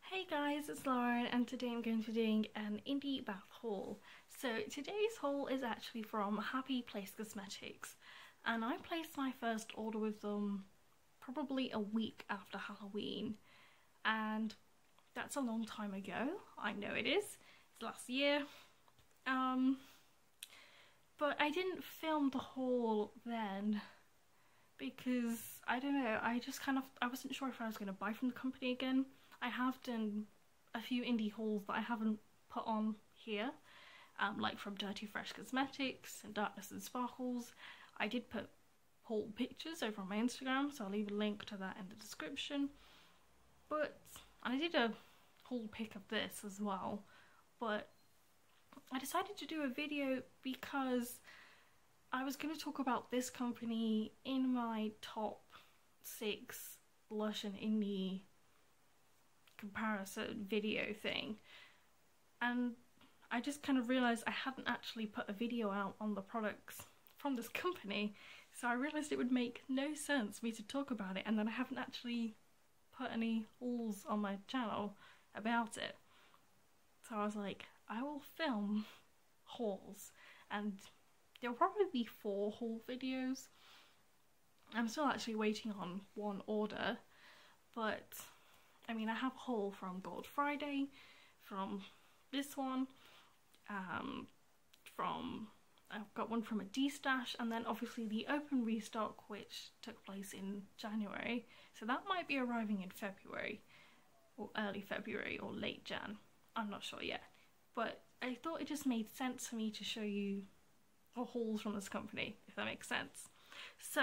Hey guys, it's Lauren and today I'm going to be doing an indie bath haul. So today's haul is actually from Happy Place Cosmetics and I placed my first order with them probably a week after Halloween and that's a long time ago. I know it is. It's last year. Um, but I didn't film the haul then because I don't know, I just kind of, I wasn't sure if I was going to buy from the company again. I have done a few indie hauls that I haven't put on here, um, like from Dirty Fresh Cosmetics and Darkness and Sparkles. I did put haul pictures over on my Instagram, so I'll leave a link to that in the description. But I did a haul pic of this as well, but I decided to do a video because I was going to talk about this company in my top six Lush and Indie comparison video thing and I just kind of realised I hadn't actually put a video out on the products from this company so I realised it would make no sense for me to talk about it and then I haven't actually put any hauls on my channel about it. So I was like, I will film hauls and there'll probably be four haul videos. I'm still actually waiting on one order, but I mean I have a haul from Gold Friday, from this one, um, from I've got one from a destash and then obviously the open restock which took place in January. So that might be arriving in February or early February or late Jan. I'm not sure yet. But I thought it just made sense for me to show you a hauls from this company, if that makes sense. So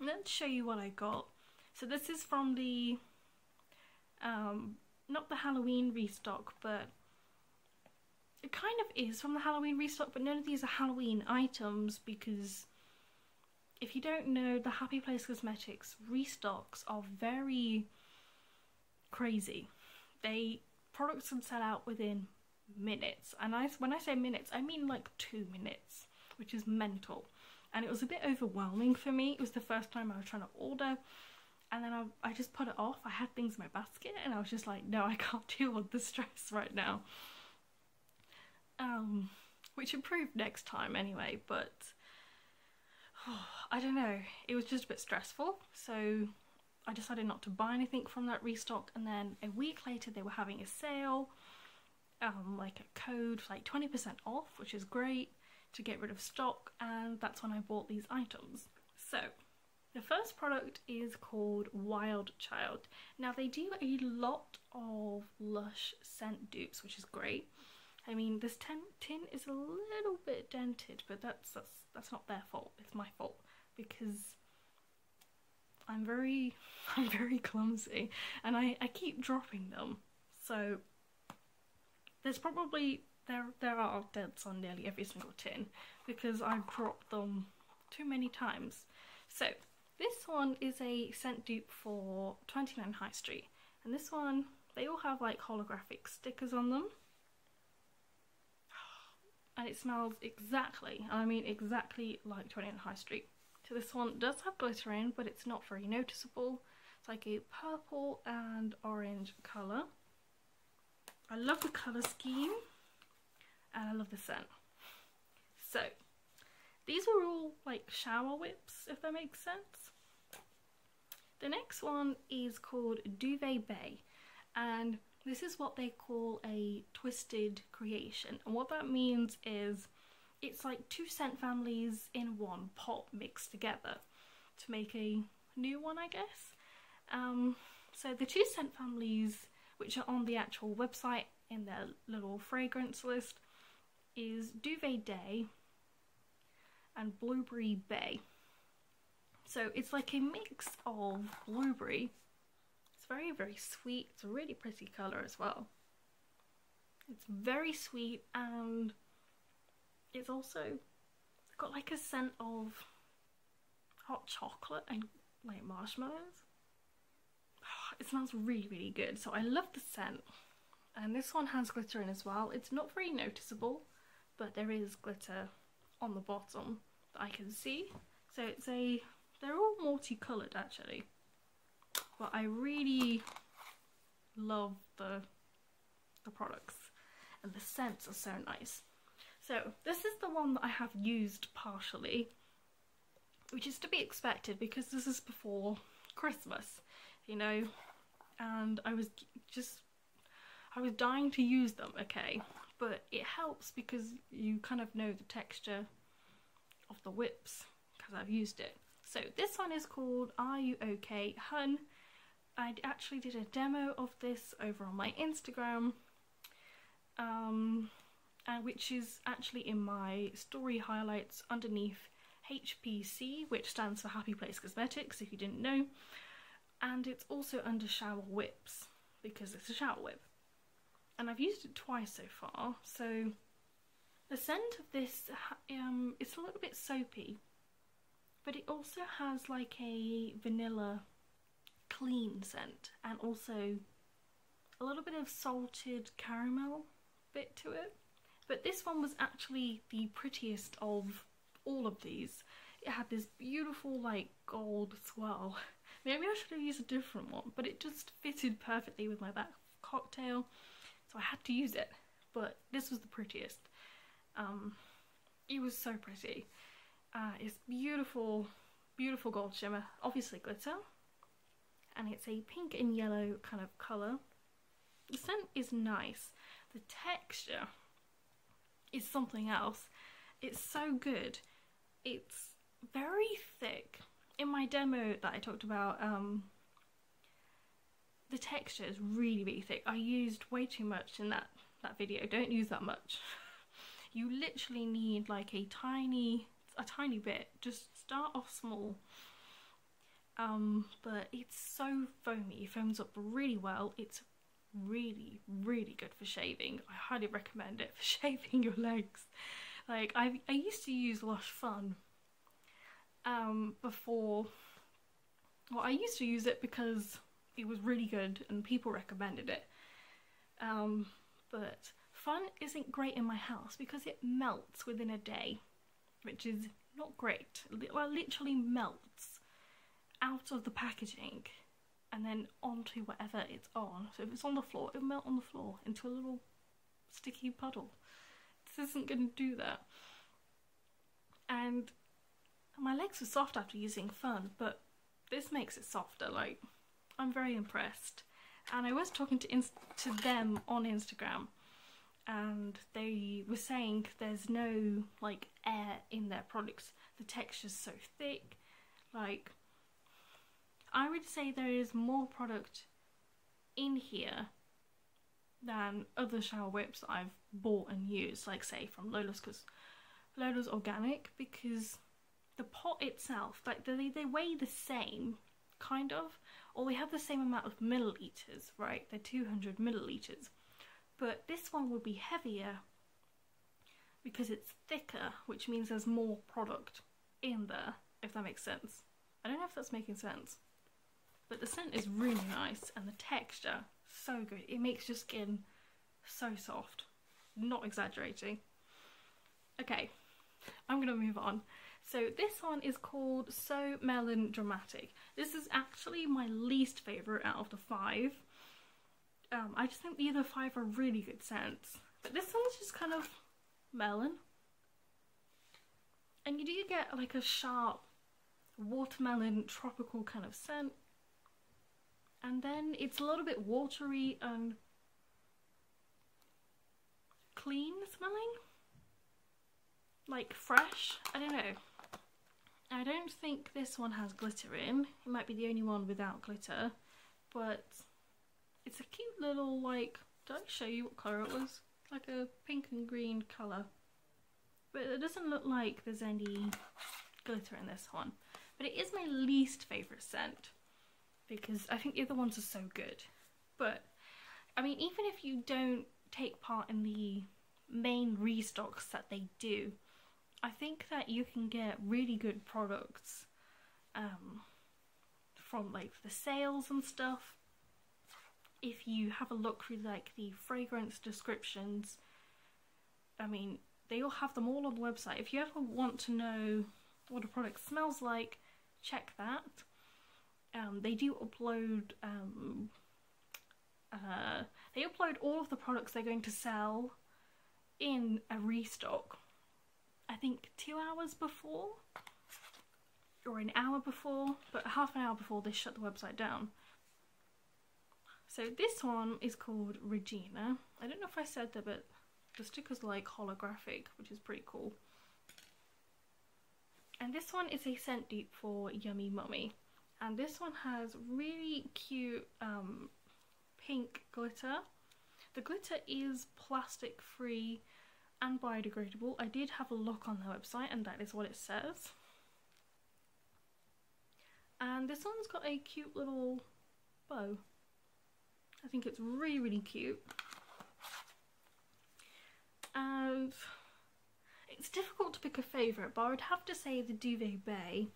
let's show you what I got. So this is from the, um, not the Halloween restock, but it kind of is from the Halloween restock, but none of these are Halloween items because if you don't know, the Happy Place Cosmetics restocks are very crazy. They products can sell out within minutes, and I when I say minutes, I mean like two minutes, which is mental. And it was a bit overwhelming for me. It was the first time I was trying to order, and then I, I just put it off. I had things in my basket, and I was just like, no, I can't deal with the stress right now. Um, which improved next time anyway, but oh, I don't know. It was just a bit stressful, so I decided not to buy anything from that restock and then a week later they were having a sale um, like a code for like 20% off which is great to get rid of stock and that's when I bought these items. So the first product is called Wild Child. Now they do a lot of Lush scent dupes which is great. I mean this tin, tin is a little bit dented but that's, that's, that's not their fault, it's my fault because I'm very, I'm very clumsy and I, I keep dropping them. So there's probably, there, there are dents on nearly every single tin because I've dropped them too many times. So this one is a scent dupe for 29 High Street and this one, they all have like holographic stickers on them and it smells exactly, I mean exactly like 29 High Street. So this one does have glitter in, but it's not very noticeable. It's like a purple and orange colour. I love the colour scheme and I love the scent. So these are all like shower whips, if that makes sense. The next one is called Duvet Bay and this is what they call a twisted creation and what that means is it's like two scent families in one pot mixed together to make a new one I guess. Um, so the two scent families which are on the actual website in their little fragrance list is Duvet Day and Blueberry Bay. So it's like a mix of blueberry. It's very, very sweet. It's a really pretty colour as well. It's very sweet and it's also got like a scent of hot chocolate and like marshmallows. It smells really really good. So I love the scent. And this one has glitter in as well. It's not very noticeable but there is glitter on the bottom that I can see. So it's a, they're all multicolored actually, but I really love the, the products. And the scents are so nice. So this is the one that I have used partially, which is to be expected because this is before Christmas, you know, and I was just, I was dying to use them, okay, but it helps because you kind of know the texture of the whips because I've used it. So this one is called Are You OK Hun. I actually did a demo of this over on my Instagram um, uh, which is actually in my story highlights underneath HPC, which stands for Happy Place Cosmetics, if you didn't know. And it's also under Shower Whips, because it's a shower whip. And I've used it twice so far, so the scent of this um, it's a little bit soapy, but it also has like a vanilla clean scent and also a little bit of salted caramel bit to it. But this one was actually the prettiest of all of these. It had this beautiful like gold swirl. Maybe I should have used a different one, but it just fitted perfectly with my back cocktail, so I had to use it. But this was the prettiest. Um, it was so pretty. Uh, it's beautiful, beautiful gold shimmer, obviously glitter, and it's a pink and yellow kind of colour. The scent is nice the texture is something else. It's so good. It's very thick. In my demo that I talked about, um, the texture is really, really thick. I used way too much in that, that video. Don't use that much. you literally need like a tiny, a tiny bit. Just start off small. Um, but it's so foamy. It foams up really well. It's really, really good for shaving. I highly recommend it for shaving your legs. Like I, I used to use Lush Fun um, before. Well, I used to use it because it was really good and people recommended it. Um, but Fun isn't great in my house because it melts within a day, which is not great. Well, literally melts out of the packaging and then onto whatever it's on. So if it's on the floor, it'll melt on the floor into a little sticky puddle. This isn't going to do that. And my legs were soft after using Fun, but this makes it softer. Like, I'm very impressed. And I was talking to to them on Instagram, and they were saying there's no like air in their products. The texture's so thick, like I would say there is more product in here than other shower whips I've bought and used, like say from Lola's, because Lola's organic, because the pot itself, like they, they weigh the same, kind of, or they have the same amount of milliliters, right? They're 200 milliliters. But this one would be heavier because it's thicker, which means there's more product in there, if that makes sense. I don't know if that's making sense. But the scent is really nice and the texture, so good. It makes your skin so soft. Not exaggerating. Okay, I'm gonna move on. So this one is called So Melon Dramatic. This is actually my least favourite out of the five. Um, I just think the other five are really good scents. But this one's just kind of melon. And you do get like a sharp watermelon tropical kind of scent and then it's a little bit watery and clean smelling like fresh I don't know I don't think this one has glitter in. It might be the only one without glitter but it's a cute little like did I show you what colour it was? Like a pink and green colour. But it doesn't look like there's any glitter in this one. But it is my least favourite scent because I think the other ones are so good. But, I mean, even if you don't take part in the main restocks that they do, I think that you can get really good products um, from like the sales and stuff. If you have a look through like the fragrance descriptions, I mean, they all have them all on the website. If you ever want to know what a product smells like, check that. Um, they do upload um, uh, they upload all of the products they're going to sell in a restock. I think two hours before or an hour before, but half an hour before they shut the website down. So this one is called Regina. I don't know if I said that, but the sticker's like holographic, which is pretty cool. And this one is a scent dupe for Yummy Mummy. And this one has really cute um, pink glitter. The glitter is plastic free and biodegradable. I did have a look on their website and that is what it says. And this one's got a cute little bow. I think it's really, really cute. And it's difficult to pick a favourite, but I would have to say the Duvet Bay,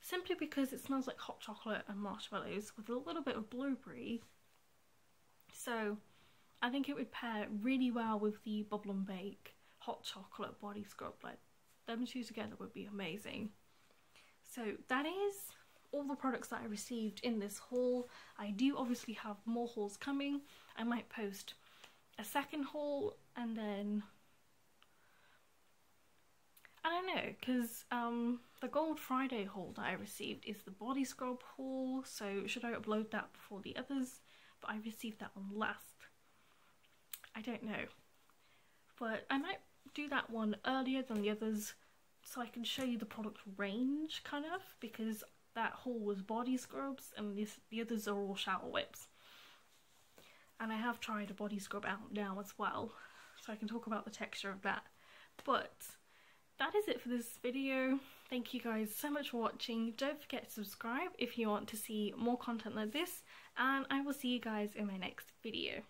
simply because it smells like hot chocolate and marshmallows with a little bit of blueberry. So I think it would pair really well with the Bubble and Bake hot chocolate body scrub. Like them two together would be amazing. So that is all the products that I received in this haul. I do obviously have more hauls coming. I might post a second haul and then I don't know because um, the Gold Friday haul that I received is the body scrub haul so should I upload that before the others but I received that one last. I don't know but I might do that one earlier than the others so I can show you the product range kind of because that haul was body scrubs and this, the others are all shower whips. And I have tried a body scrub out now as well, so I can talk about the texture of that. But that is it for this video. Thank you guys so much for watching. Don't forget to subscribe if you want to see more content like this, and I will see you guys in my next video.